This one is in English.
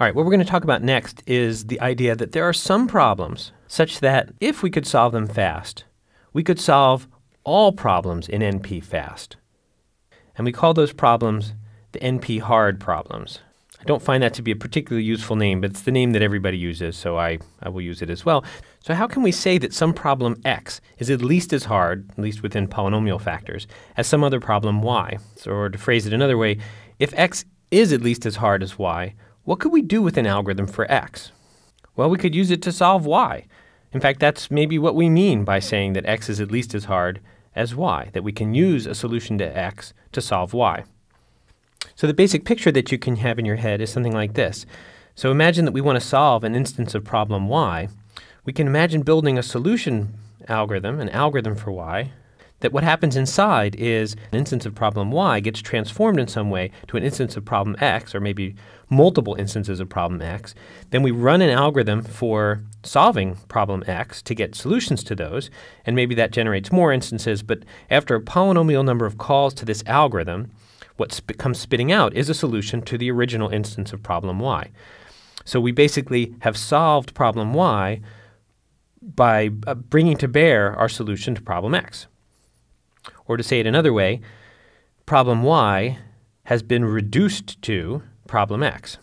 All right, what we're going to talk about next is the idea that there are some problems such that if we could solve them fast, we could solve all problems in NP fast. And we call those problems the NP hard problems. I don't find that to be a particularly useful name, but it's the name that everybody uses, so I, I will use it as well. So, how can we say that some problem x is at least as hard, at least within polynomial factors, as some other problem y? So, or to phrase it another way, if x is at least as hard as y, what could we do with an algorithm for x? Well, we could use it to solve y. In fact, that's maybe what we mean by saying that x is at least as hard as y, that we can use a solution to x to solve y. So the basic picture that you can have in your head is something like this. So imagine that we want to solve an instance of problem y. We can imagine building a solution algorithm, an algorithm for y, that what happens inside is an instance of problem y gets transformed in some way to an instance of problem x, or maybe multiple instances of problem x. Then we run an algorithm for solving problem x to get solutions to those, and maybe that generates more instances. But after a polynomial number of calls to this algorithm, what sp- comes spitting out is a solution to the original instance of problem y. So we basically have solved problem y by uh, bringing to bear our solution to problem x. Or to say it another way, problem y has been reduced to problem x.